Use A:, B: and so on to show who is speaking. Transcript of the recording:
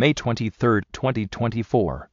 A: May 23, 2024.